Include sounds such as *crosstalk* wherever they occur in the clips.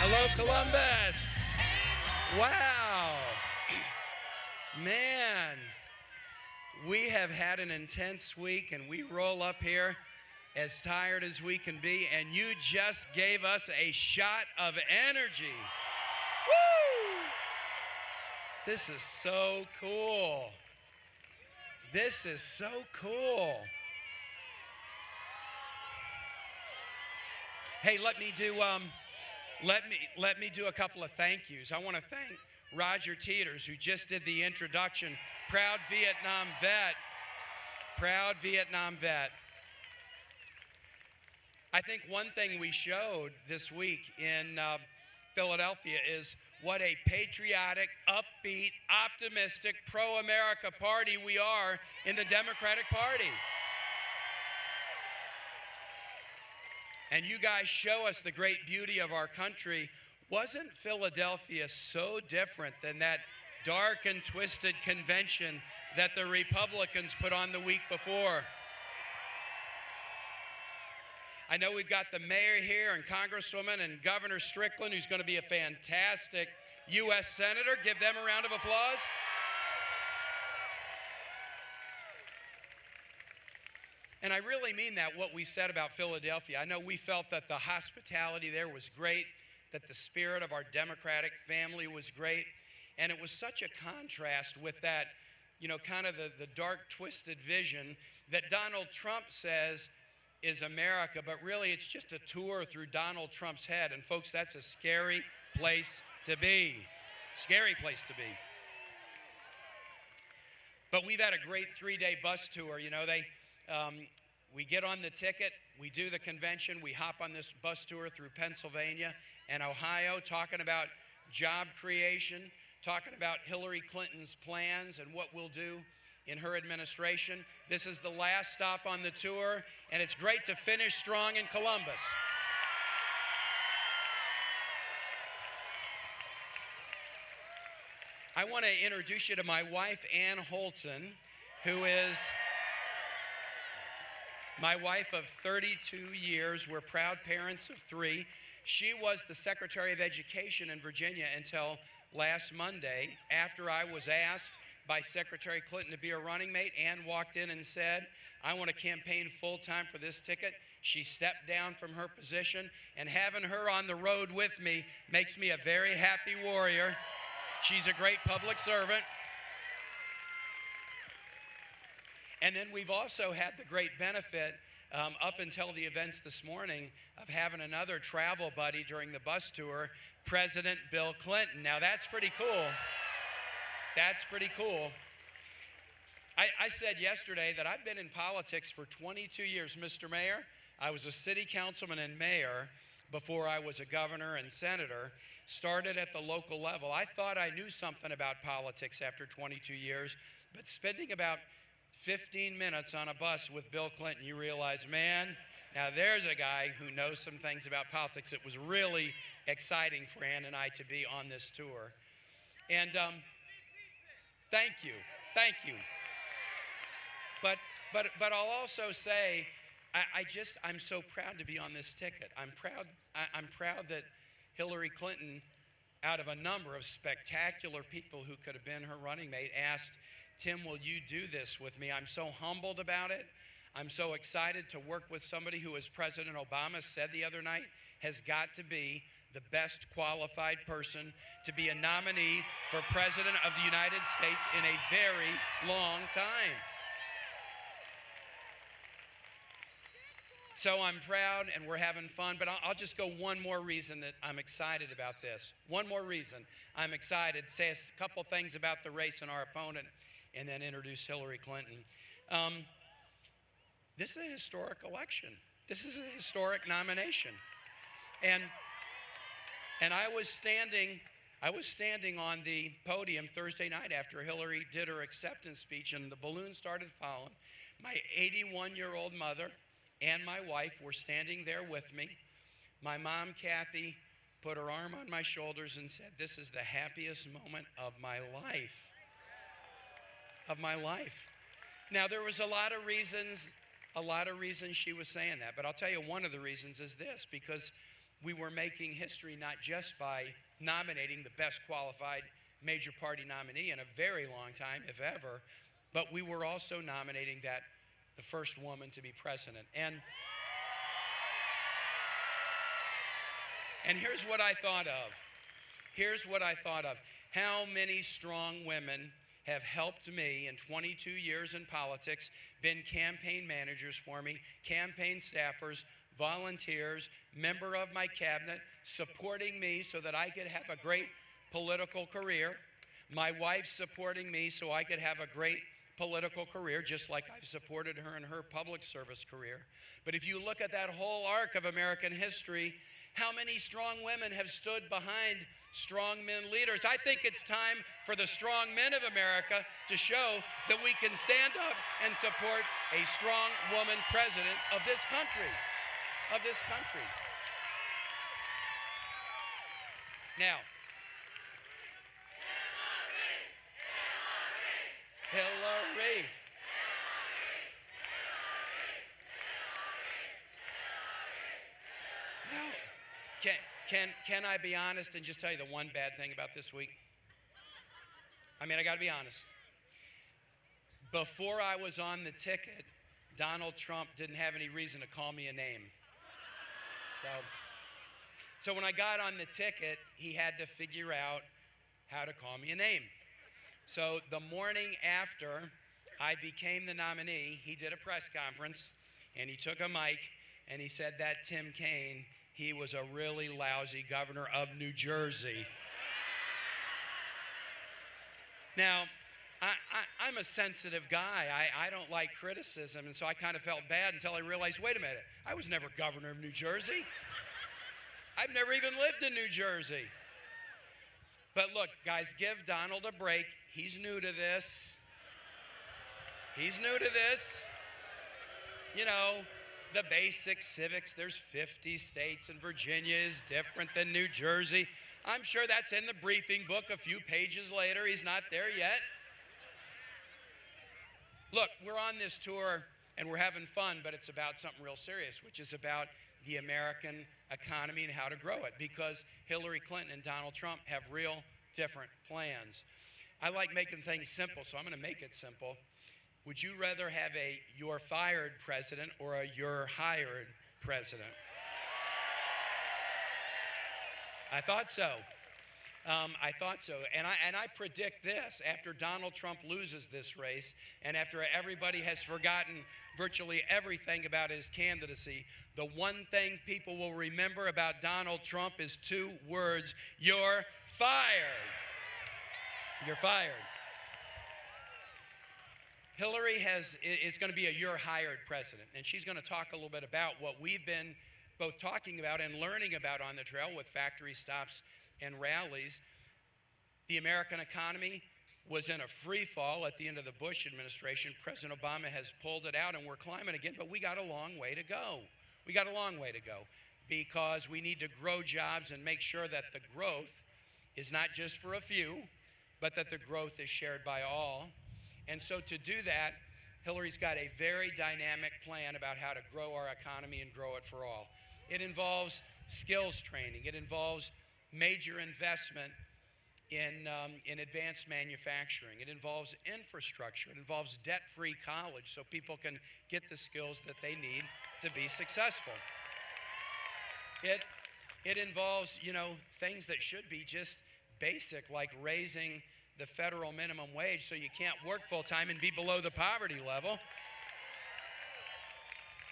Hello, Columbus. Wow. Man, we have had an intense week and we roll up here as tired as we can be, and you just gave us a shot of energy. Woo! This is so cool. This is so cool. Hey, let me do um, let me let me do a couple of thank yous. I want to thank Roger Teeters, who just did the introduction. Proud Vietnam vet. Proud Vietnam vet. I think one thing we showed this week in uh, Philadelphia is what a patriotic, upbeat, optimistic, pro America party we are in the Democratic Party. And you guys show us the great beauty of our country. Wasn't Philadelphia so different than that dark and twisted convention that the Republicans put on the week before? I know we've got the mayor here and Congresswoman and Governor Strickland, who's going to be a fantastic U.S. Senator. Give them a round of applause. And I really mean that, what we said about Philadelphia. I know we felt that the hospitality there was great, that the spirit of our Democratic family was great. And it was such a contrast with that, you know, kind of the, the dark, twisted vision that Donald Trump says is America, but really it's just a tour through Donald Trump's head. And folks, that's a scary place to be. Scary place to be. But we've had a great three day bus tour. You know, they, um, we get on the ticket, we do the convention, we hop on this bus tour through Pennsylvania and Ohio, talking about job creation, talking about Hillary Clinton's plans and what we'll do in her administration. This is the last stop on the tour, and it's great to finish strong in Columbus. I want to introduce you to my wife, Anne Holton, who is my wife of 32 years. We're proud parents of three. She was the Secretary of Education in Virginia until last Monday after I was asked by Secretary Clinton to be a running mate. Anne walked in and said, I want to campaign full time for this ticket. She stepped down from her position, and having her on the road with me makes me a very happy warrior. She's a great public servant. And then we've also had the great benefit um, up until the events this morning of having another travel buddy during the bus tour, President Bill Clinton. Now, that's pretty cool. That's pretty cool. I, I, said yesterday that I've been in politics for 22 years, Mr. Mayor. I was a city councilman and mayor before I was a governor and senator. Started at the local level. I thought I knew something about politics after 22 years, but spending about 15 minutes on a bus with Bill Clinton, you realize, man, now there's a guy who knows some things about politics. It was really exciting for Anne and I to be on this tour. And um, thank you, thank you. But but but I'll also say, I, I just I'm so proud to be on this ticket. I'm proud. I, I'm proud that Hillary Clinton, out of a number of spectacular people who could have been her running mate, asked Tim, will you do this with me? I'm so humbled about it. I'm so excited to work with somebody who, as President Obama said the other night, has got to be the best qualified person to be a nominee for President of the United States in a very long time. So I'm proud and we're having fun, but I'll, I'll, just go one more reason that I'm excited about this. One more reason I'm excited. Say a couple things about the race and our opponent and then introduce Hillary Clinton. Um, this is a historic election. This is a historic nomination. And, and I was standing I was standing on the podium Thursday night after Hillary did her acceptance speech, and the balloon started falling. My 81 year old mother and my wife were standing there with me. My mom, Kathy, put her arm on my shoulders and said, This is the happiest moment of my life of my life. Now, there was a lot of reasons, a lot of reasons she was saying that, but I'll tell you one of the reasons is this because we were making history not just by nominating the best qualified major party nominee in a very long time, if ever, but we were also nominating that the first woman to be president. And and here's what I thought of. Here's what I thought of. How many strong women have helped me in 22 years in politics, been campaign managers for me, campaign staffers, volunteers, member of my cabinet, supporting me so that I could have a great political career. My wife supporting me so I could have a great political career, just like I've supported her in her public service career. But if you look at that whole arc of American history, how many strong women have stood behind strong men leaders? I think it's time for the strong men of America to show that we can stand up and support a strong woman president of this country. Of this country. Now, Hillary. Now, can, can, I be honest and just tell you the one bad thing about this week? I mean, I got to be honest. Before I was on the ticket, Donald Trump didn't have any reason to call me a name. So, so when I got on the ticket, he had to figure out how to call me a name. So the morning after I became the nominee, he did a press conference and he took a mic and he said that Tim Kaine, he was a really lousy governor of New Jersey. Now, I, am a sensitive guy. I, I don't like criticism, and so I kind of felt bad until I realized wait a minute, I was never governor of New Jersey. I've never even lived in New Jersey. But look, guys, give Donald a break. He's new to this. He's new to this. You know, the basic civics, there's 50 states, and Virginia is different than New Jersey. I'm sure that's in the briefing book a few pages later. He's not there yet. Look, we're on this tour and we're having fun, but it's about something real serious, which is about the American economy and how to grow it because Hillary Clinton and Donald Trump have real different plans. I like making things simple, so I'm going to make it simple. Would you rather have a you're fired president or a you're hired president? I thought so. Um, I thought so. And I, and I predict this after Donald Trump loses this race and after everybody has forgotten virtually everything about his candidacy, the one thing people will remember about Donald Trump is two words you're fired. You're fired. Hillary has, is going to be a you're hired president, and she's going to talk a little bit about what we've been both talking about and learning about on the trail with factory stops and rallies. The American economy was in a free fall at the end of the Bush administration. President Obama has pulled it out and we're climbing again, but we got a long way to go. We got a long way to go because we need to grow jobs and make sure that the growth is not just for a few, but that the growth is shared by all. And so to do that, Hillary's got a very dynamic plan about how to grow our economy and grow it for all. It involves skills training, it involves major investment in, um, in advanced manufacturing. It involves infrastructure. It involves debt free college so people can get the skills that they need to be successful. It, it involves, you know, things that should be just basic, like raising the federal minimum wage so you can't work full time and be below the poverty level.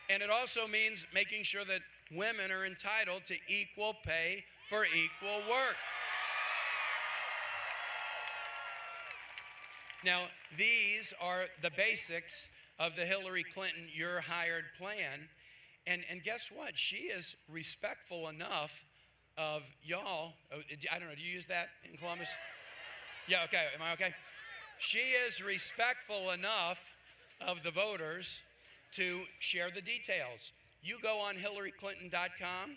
And it also means making sure that women are entitled to equal pay for equal work. Now, these are the basics of the Hillary Clinton You're Hired plan. And, and guess what? She is respectful enough of y'all. Oh, I don't know, do you use that in Columbus? Yeah, okay. Am I okay? She is respectful enough of the voters to share the details. You go on hillaryclinton.com,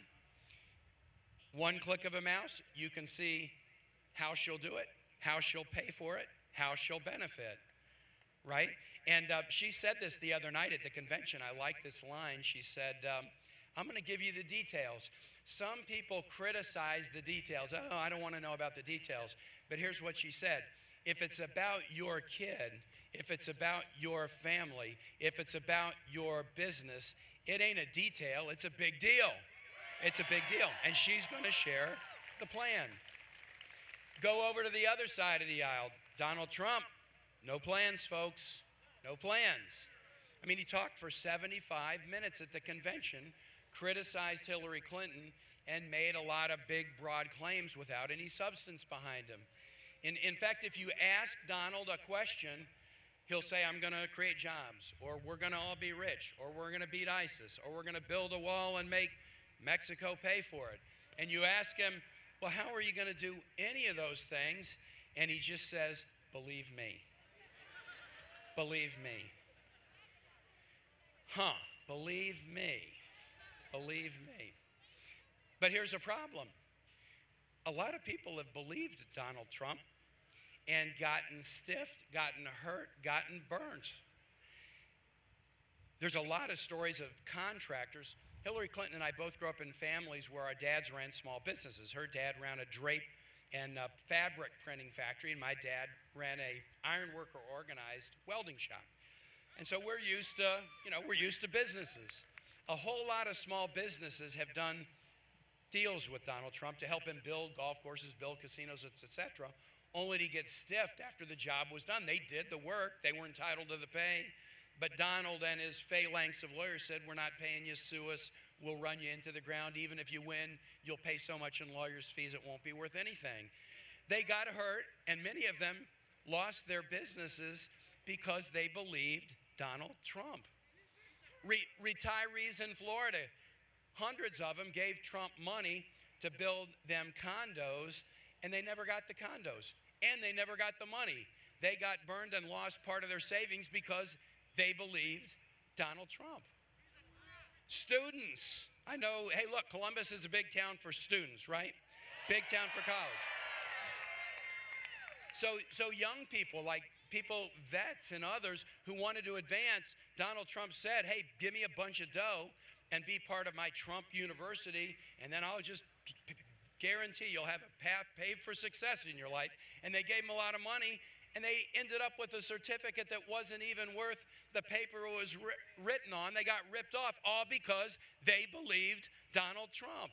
one click of a mouse, you can see how she'll do it, how she'll pay for it, how she'll benefit, right? And uh, she said this the other night at the convention. I like this line. She said, um, I'm going to give you the details. Some people criticize the details. Oh, I don't want to know about the details. But here's what she said if it's about your kid, if it's about your family, if it's about your business, it ain't a detail, it's a big deal. It's a big deal. And she's going to share the plan. Go over to the other side of the aisle. Donald Trump, no plans, folks. No plans. I mean, he talked for 75 minutes at the convention, criticized Hillary Clinton, and made a lot of big, broad claims without any substance behind them. In, in fact, if you ask Donald a question, he'll say, I'm going to create jobs, or we're going to all be rich, or we're going to beat ISIS, or we're going to build a wall and make Mexico pay for it. And you ask him, Well, how are you going to do any of those things? And he just says, Believe me. Believe me. Huh, believe me. Believe me. But here's a problem a lot of people have believed Donald Trump and gotten stiffed, gotten hurt, gotten burnt. There's a lot of stories of contractors. Hillary Clinton and I both grew up in families where our dads ran small businesses. Her dad ran a drape and a fabric printing factory, and my dad ran a ironworker organized welding shop. And so we're used to, you know, we're used to businesses. A whole lot of small businesses have done deals with Donald Trump to help him build golf courses, build casinos, etc., only to get stiffed after the job was done. They did the work, they were entitled to the pay, but Donald and his phalanx of lawyers said, We're not paying you, sue us, we'll run you into the ground. Even if you win, you'll pay so much in lawyer's fees, it won't be worth anything. They got hurt, and many of them lost their businesses because they believed Donald Trump. Re- retirees in Florida Hundreds of them gave Trump money to build them condos, and they never got the condos, and they never got the money. They got burned and lost part of their savings because they believed Donald Trump. Students, I know, hey, look, Columbus is a big town for students, right? Big town for college. So, so young people like people, vets and others who wanted to advance, Donald Trump said, hey, give me a bunch of dough and be part of my Trump University, and then I'll just guarantee you'll have a path paved for success in your life. And they gave him a lot of money, and they ended up with a certificate that wasn't even worth the paper it was ri- written on. They got ripped off, all because they believed Donald Trump.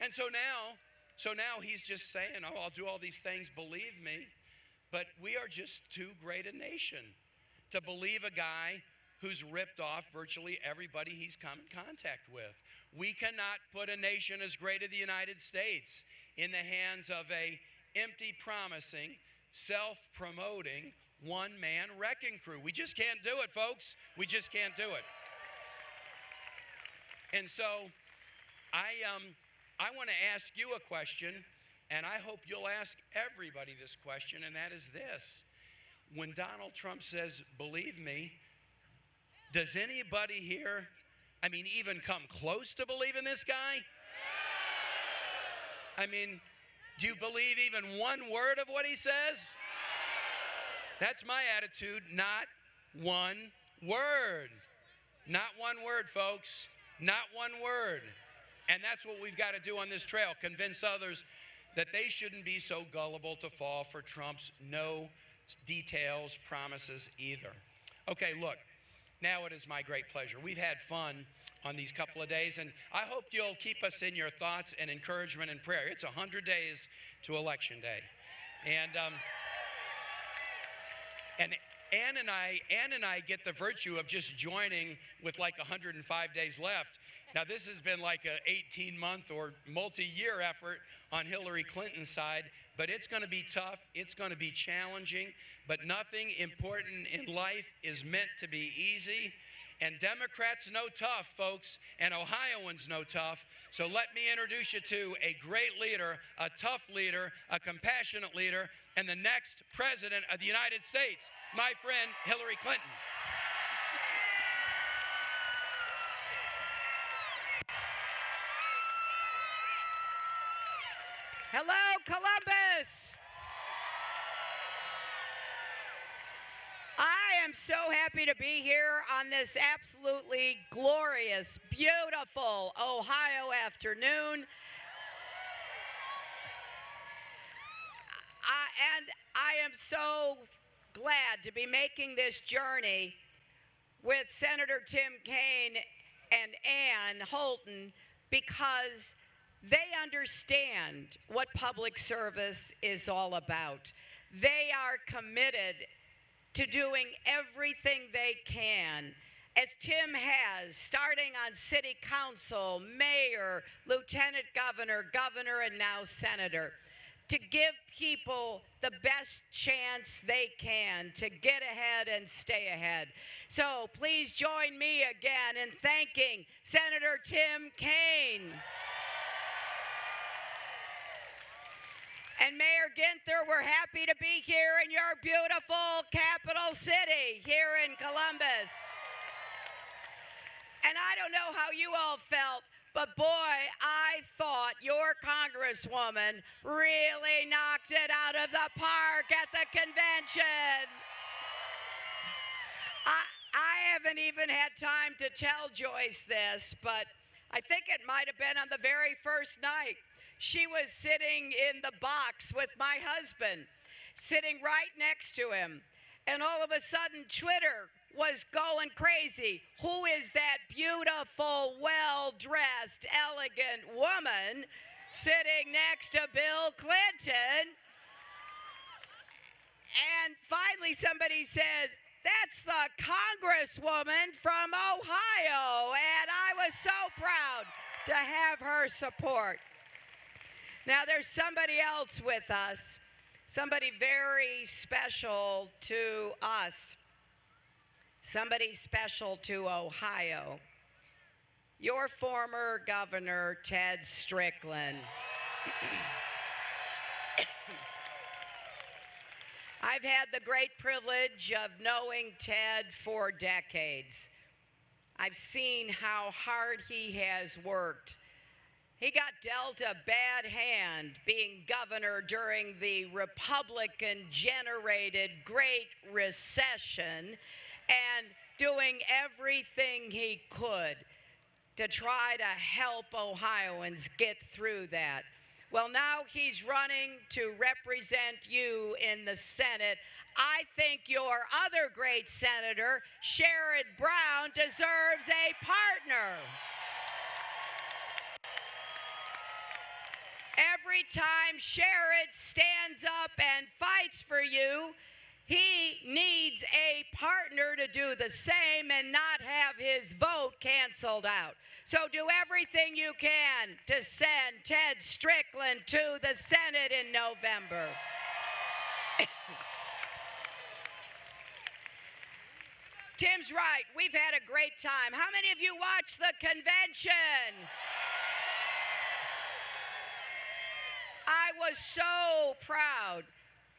And so now, so now he's just saying, "Oh, I'll do all these things. Believe me." But we are just too great a nation to believe a guy who's ripped off virtually everybody he's come in contact with. We cannot put a nation as great as the United States in the hands of a empty promising, self-promoting, one-man wrecking crew. We just can't do it, folks. We just can't do it. And so I um I want to ask you a question and I hope you'll ask everybody this question and that is this. When Donald Trump says, "Believe me," Does anybody here, I mean, even come close to believing this guy? I mean, do you believe even one word of what he says? That's my attitude. Not one word. Not one word, folks. Not one word. And that's what we've got to do on this trail convince others that they shouldn't be so gullible to fall for Trump's no details promises either. Okay, look. Now it is my great pleasure. We've had fun on these couple of days, and I hope you'll keep us in your thoughts and encouragement and prayer. It's 100 days to Election Day. And, um, and Anne and I, Anne and I get the virtue of just joining with like 105 days left. Now this has been like a 18 month or multi-year effort on Hillary Clinton's side, but it's going to be tough. It's going to be challenging, but nothing important in life is meant to be easy. And Democrats know tough, folks, and Ohioans know tough. So let me introduce you to a great leader, a tough leader, a compassionate leader, and the next president of the United States, my friend Hillary Clinton. Hello, Columbus. I am so happy to be here on this absolutely glorious, beautiful Ohio afternoon. I, and I am so glad to be making this journey with Senator Tim Kaine and Anne Holton because they understand what public service is all about. They are committed to doing everything they can, as Tim has, starting on city council, mayor, lieutenant governor, governor, and now senator, to give people the best chance they can to get ahead and stay ahead. So please join me again in thanking Senator Tim Kaine. And Mayor Ginther, we're happy to be here in your beautiful capital city here in Columbus. And I don't know how you all felt, but boy, I thought your congresswoman really knocked it out of the park at the convention. I, I haven't even had time to tell Joyce this, but I think it might have been on the very first night she was sitting in the box with my husband, sitting right next to him. And all of a sudden, Twitter was going crazy. Who is that beautiful, well dressed, elegant woman sitting next to Bill Clinton? And finally, somebody says, That's the Congresswoman from Ohio. And I was so proud to have her support. Now, there's somebody else with us, somebody very special to us, somebody special to Ohio. Your former governor, Ted Strickland. *coughs* I've had the great privilege of knowing Ted for decades. I've seen how hard he has worked he got dealt a bad hand being governor during the Republican generated Great Recession and doing everything he could to try to help Ohioans get through that. Well, now he's running to represent you in the Senate. I think your other great senator, Sherrod Brown, deserves a partner. Every time Sherrod stands up and fights for you, he needs a partner to do the same and not have his vote canceled out. So do everything you can to send Ted Strickland to the Senate in November. *coughs* Tim's right. We've had a great time. How many of you watched the convention? Was so proud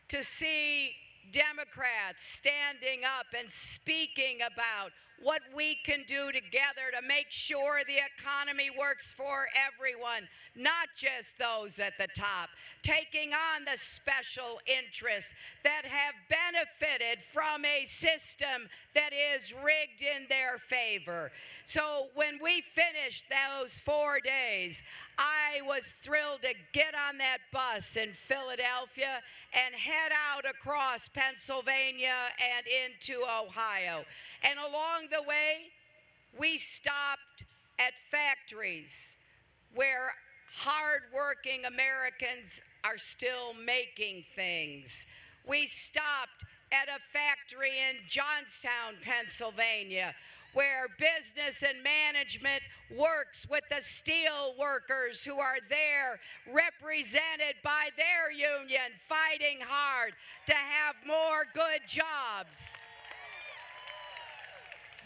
to see Democrats standing up and speaking about what we can do together to make sure the economy works for everyone, not just those at the top, taking on the special interests that have benefited from a system that is rigged in their favor. So when we finished those four days, I was thrilled to get on that bus in Philadelphia and head out across Pennsylvania and into Ohio. And along the way, we stopped at factories where hardworking Americans are still making things. We stopped at a factory in Johnstown, Pennsylvania, where business and management works with the steel workers who are there represented by their union fighting hard to have more good jobs.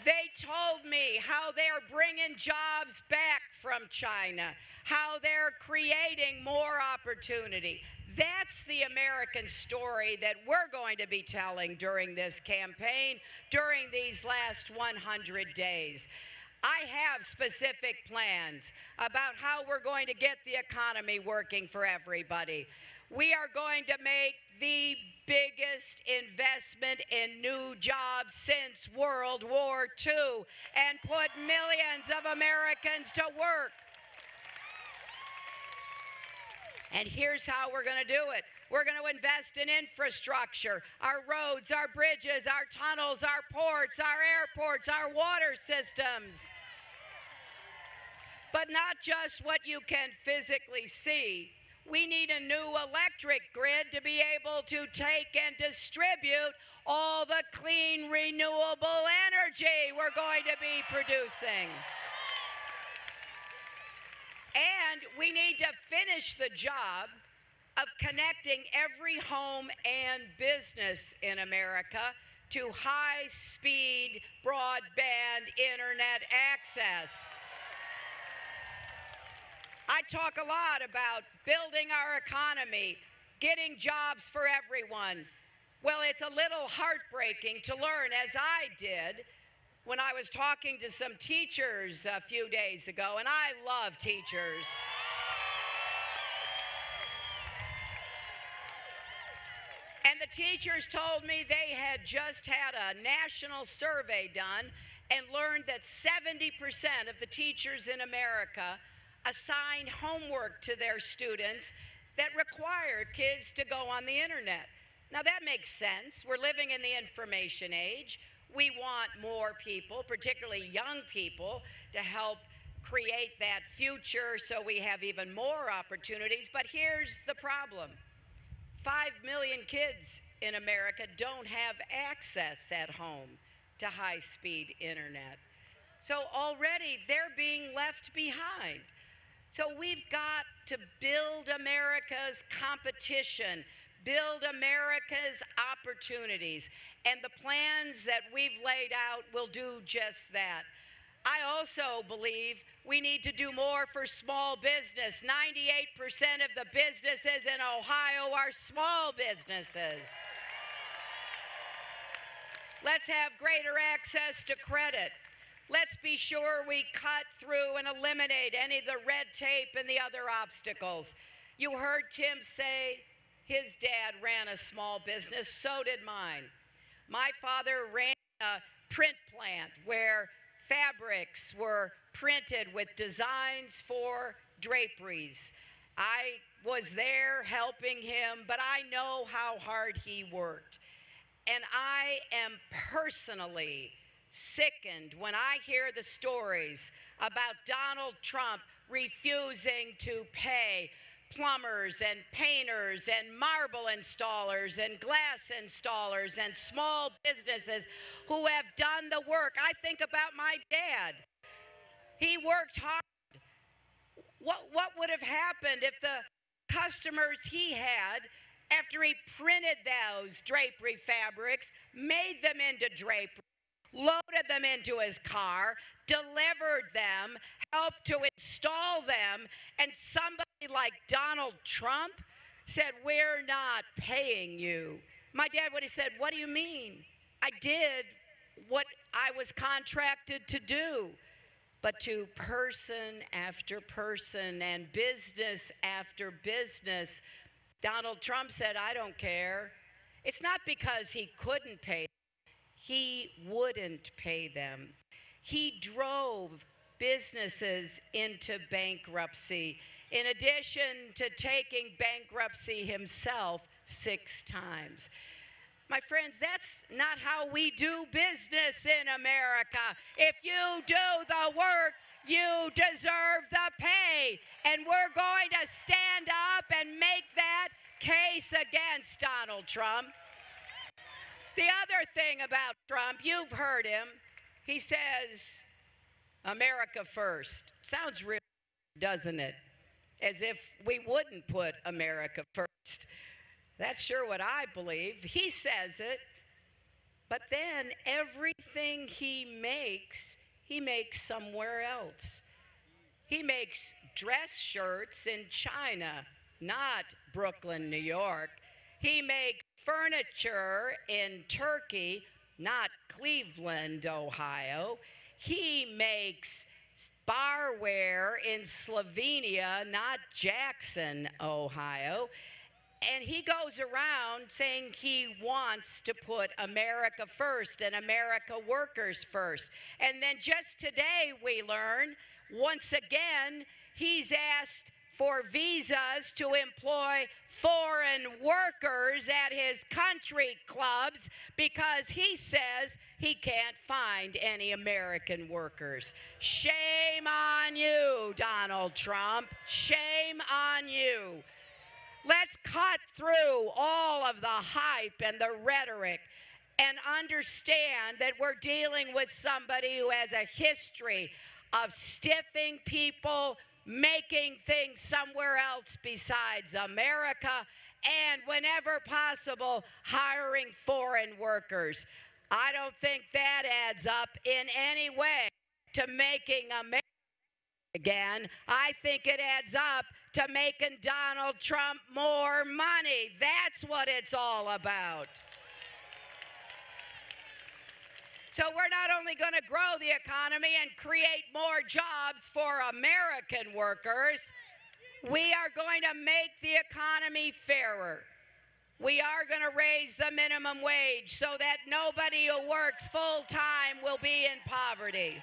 They told me how they're bringing jobs back from China, how they're creating more opportunity. That's the American story that we're going to be telling during this campaign, during these last 100 days. I have specific plans about how we're going to get the economy working for everybody. We are going to make the biggest investment in new jobs since World War II and put millions of Americans to work. And here's how we're going to do it. We're going to invest in infrastructure, our roads, our bridges, our tunnels, our ports, our airports, our water systems. But not just what you can physically see. We need a new electric grid to be able to take and distribute all the clean, renewable energy we're going to be producing. And we need to finish the job of connecting every home and business in America to high speed broadband internet access. I talk a lot about building our economy, getting jobs for everyone. Well, it's a little heartbreaking to learn, as I did, when I was talking to some teachers a few days ago, and I love teachers. And the teachers told me they had just had a national survey done and learned that 70% of the teachers in America assign homework to their students that required kids to go on the internet. Now, that makes sense. We're living in the information age. We want more people, particularly young people, to help create that future so we have even more opportunities. But here's the problem Five million kids in America don't have access at home to high speed internet. So already they're being left behind. So we've got to build America's competition, build America's opportunities. And the plans that we've laid out will do just that. I also believe we need to do more for small business. 98% of the businesses in Ohio are small businesses. Let's have greater access to credit. Let's be sure we cut through and eliminate any of the red tape and the other obstacles. You heard Tim say his dad ran a small business, so did mine. My father ran a print plant where fabrics were printed with designs for draperies. I was there helping him, but I know how hard he worked. And I am personally sickened when I hear the stories about Donald Trump refusing to pay plumbers and painters and marble installers and glass installers and small businesses who have done the work. I think about my dad. He worked hard. What, what would have happened if the customers he had, after he printed those drapery fabrics, made them into drapery, loaded them into his car, delivered them, helped to install them, and somebody like Donald Trump said, We're not paying you. My dad would have said, What do you mean? I did what I was contracted to do. But to person after person and business after business, Donald Trump said, I don't care. It's not because he couldn't pay he wouldn't pay them. He drove businesses into bankruptcy, in addition to taking bankruptcy himself six times. My friends, that's not how we do business in America. If you do the work, you deserve the pay. And we're going to stand up and make that case against Donald Trump. The other thing about Trump, you've heard him. He says, America first. Sounds real, doesn't it? As if we wouldn't put America first. That's sure what I believe. He says it. But then everything he makes, he makes somewhere else. He makes dress shirts in China, not Brooklyn, New York. He makes furniture in Turkey, not Cleveland, Ohio. he makes barware in Slovenia, not Jackson, Ohio. And he goes around saying he wants to put America first and America workers first. And then just today we learn, once again, he's asked for visas to employ foreign workers at his country clubs because he says he can't find any American workers. Shame on you, Donald Trump. Shame on you. Let's cut through all of the hype and the rhetoric and understand that we're dealing with somebody who has a history of stiffing people, making things somewhere else besides America, and whenever possible, hiring foreign workers. I don't think that adds up in any way to making America again. I think it adds up to making Donald Trump more money. That's what it's all about. So we're not only going to grow the economy and create more jobs for American workers, we are going to make the economy fairer. We are going to raise the minimum wage so that nobody who works full time will be in poverty.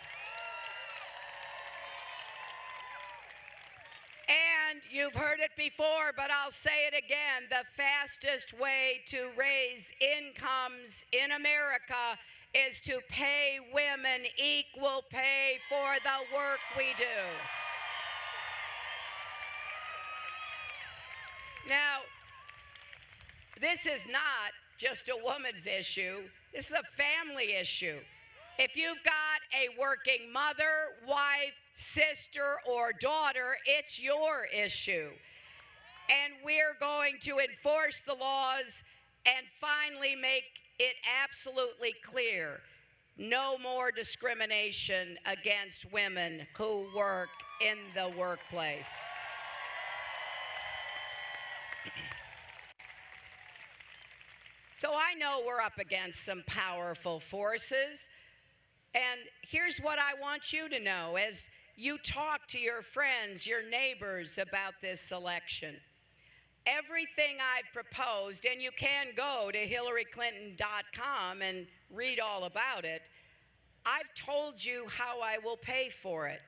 And you've heard it before, but I'll say it again the fastest way to raise incomes in America is to pay women equal pay for the work we do. Now, this is not just a woman's issue, this is a family issue. If you've got a working mother, wife, sister, or daughter, it's your issue. And we're going to enforce the laws and finally make it absolutely clear no more discrimination against women who work in the workplace. So I know we're up against some powerful forces. And here's what I want you to know as you talk to your friends, your neighbors about this election everything I've proposed, and you can go to hillaryclinton.com and read all about it, I've told you how I will pay for it.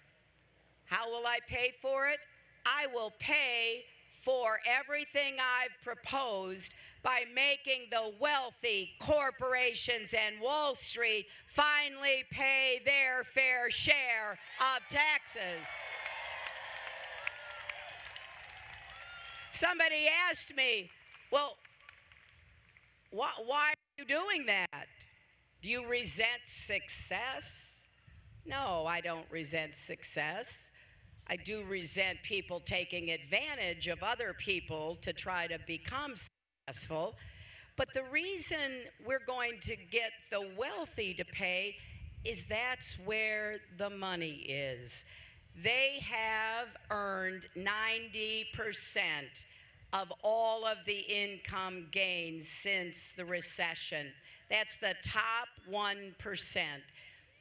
How will I pay for it? I will pay for everything I've proposed by making the wealthy corporations and Wall Street finally pay their fair share of taxes. Somebody asked me, well, why, why are you doing that? Do you resent success? No, I don't resent success. I do resent people taking advantage of other people to try to become successful. But the reason we're going to get the wealthy to pay is that's where the money is. They have earned 90% of all of the income gains since the recession. That's the top 1%.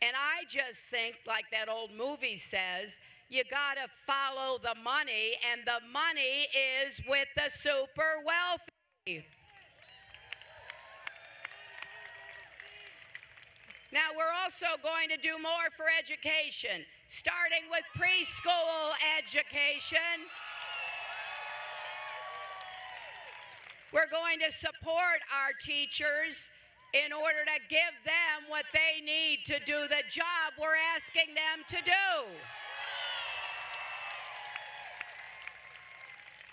And I just think, like that old movie says, you got to follow the money, and the money is with the super wealthy. Now, we're also going to do more for education, starting with preschool education. We're going to support our teachers in order to give them what they need to do the job we're asking them to do.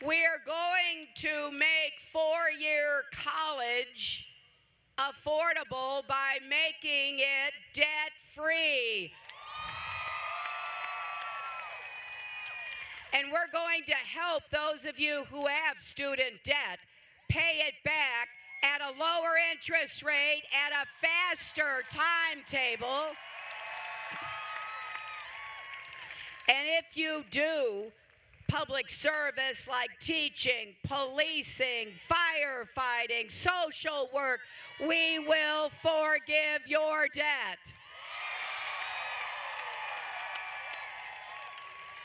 We're going to make four year college affordable by making it debt free. And we're going to help those of you who have student debt pay it back at a lower interest rate, at a faster timetable. And if you do, public service like teaching, policing, firefighting, social work, we will forgive your debt.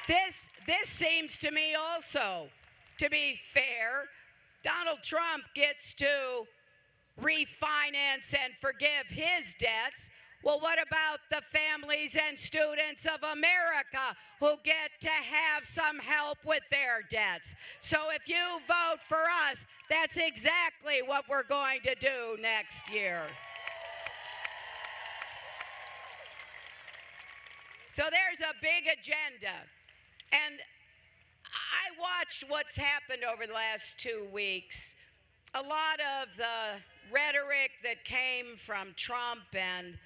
This, this seems to me also to be fair. Donald Trump gets to refinance and forgive his debts well, what about the families and students of America who get to have some help with their debts? So if you vote for us, that's exactly what we're going to do next year. So there's a big agenda. And I watched what's happened over the last two weeks. A lot of the rhetoric that came from Trump and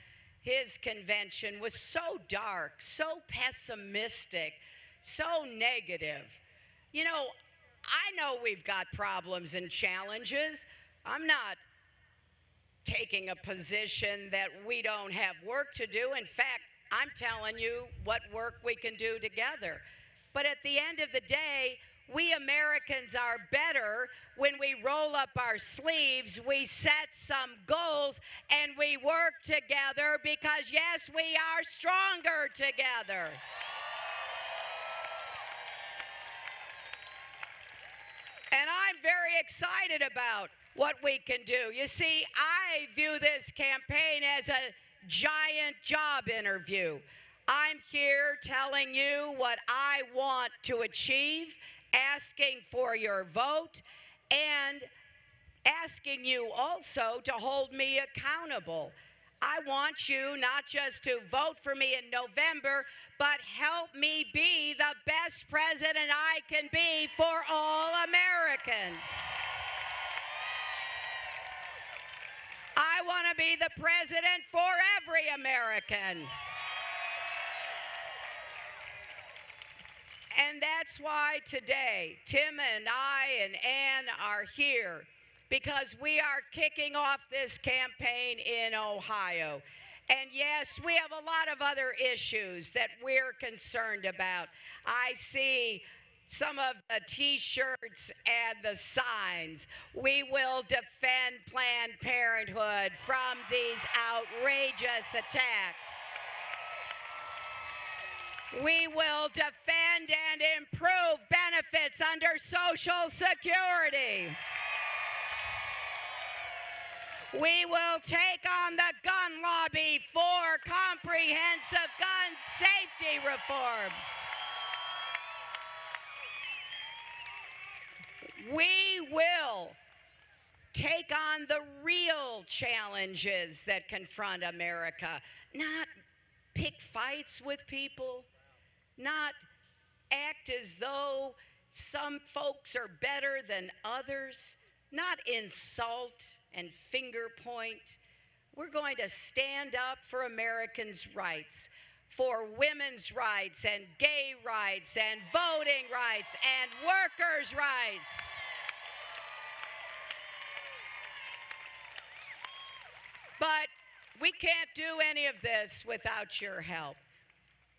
his convention was so dark, so pessimistic, so negative. You know, I know we've got problems and challenges. I'm not taking a position that we don't have work to do. In fact, I'm telling you what work we can do together. But at the end of the day, we Americans are better when we roll up our sleeves, we set some goals, and we work together because, yes, we are stronger together. And I'm very excited about what we can do. You see, I view this campaign as a giant job interview. I'm here telling you what I want to achieve, asking for your vote, and asking you also to hold me accountable. I want you not just to vote for me in November, but help me be the best president I can be for all Americans. I want to be the president for every American. And that's why today, Tim and I and Anne are here because we are kicking off this campaign in Ohio. And yes, we have a lot of other issues that we're concerned about. I see some of the t shirts and the signs. We will defend Planned Parenthood from these outrageous attacks. We will defend and improve benefits under Social Security. We will take on the gun lobby for comprehensive gun safety reforms. We will take on the real challenges that confront America, not pick fights with people, not act as though some folks are better than others, not insult and finger point. We're going to stand up for Americans' rights, for women's rights and gay rights and voting rights and workers' rights. But we can't do any of this without your help.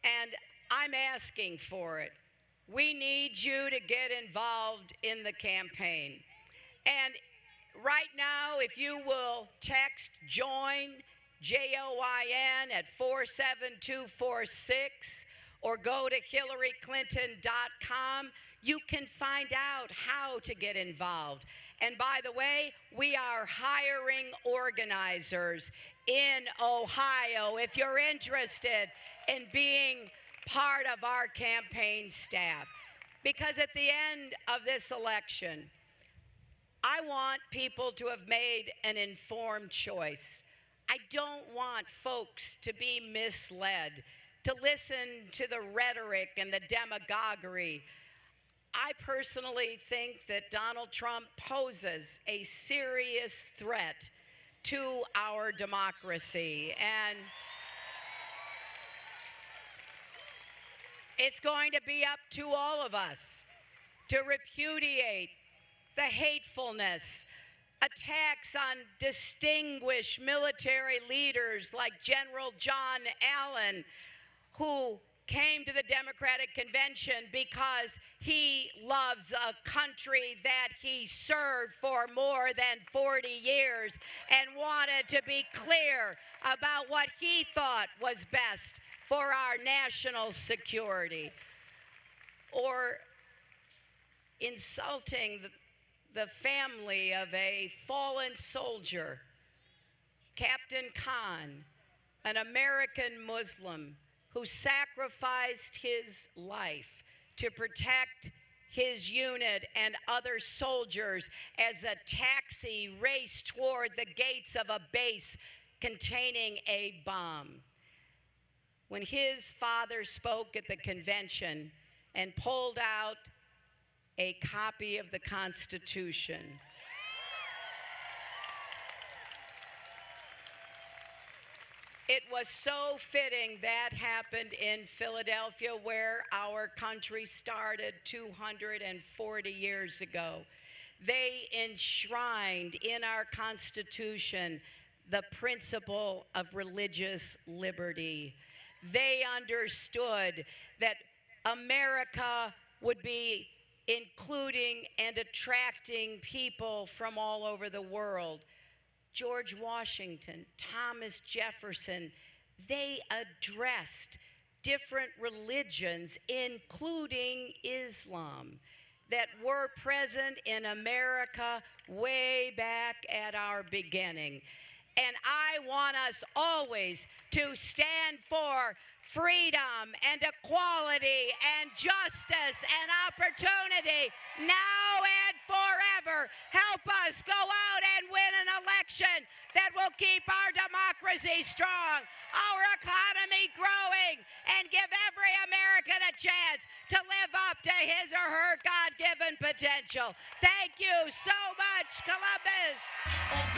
And I'm asking for it. We need you to get involved in the campaign. And right now, if you will text join, J O I N, at 47246, or go to HillaryClinton.com, you can find out how to get involved. And by the way, we are hiring organizers in Ohio if you're interested in being part of our campaign staff. Because at the end of this election, I want people to have made an informed choice. I don't want folks to be misled, to listen to the rhetoric and the demagoguery. I personally think that Donald Trump poses a serious threat to our democracy. And It's going to be up to all of us to repudiate the hatefulness, attacks on distinguished military leaders like General John Allen, who came to the Democratic Convention because he loves a country that he served for more than 40 years and wanted to be clear about what he thought was best for our national security. or insulting the, family of a fallen soldier, Captain Khan, an American Muslim who sacrificed his life to protect his unit and other soldiers as a taxi raced toward the gates of a base containing a bomb. When his father spoke at the convention and pulled out a copy of the Constitution, It was so fitting that happened in Philadelphia, where our country started 240 years ago. They enshrined in our Constitution the principle of religious liberty. They understood that America would be including and attracting people from all over the world. George Washington, Thomas Jefferson, they addressed different religions, including Islam, that were present in America way back at our beginning. And I want us always to stand for freedom and equality and justice and opportunity now and forever. Help us go out and win an election that will keep our democracy strong, our economy growing, and give every American a chance to live up to his or her God given potential. Thank you so much, Columbus.